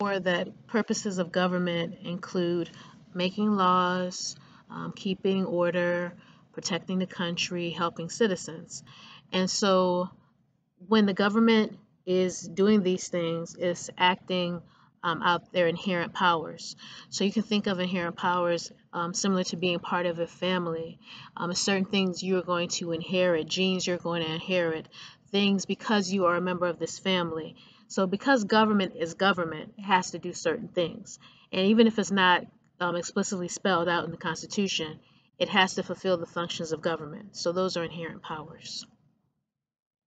Or that purposes of government include making laws, um, keeping order, protecting the country, helping citizens. And so when the government is doing these things, it's acting um, out their inherent powers. So you can think of inherent powers um, similar to being part of a family. Um, certain things you're going to inherit, genes you're going to inherit, things because you are a member of this family. So because government is government, it has to do certain things. And even if it's not um, explicitly spelled out in the Constitution, it has to fulfill the functions of government. So those are inherent powers.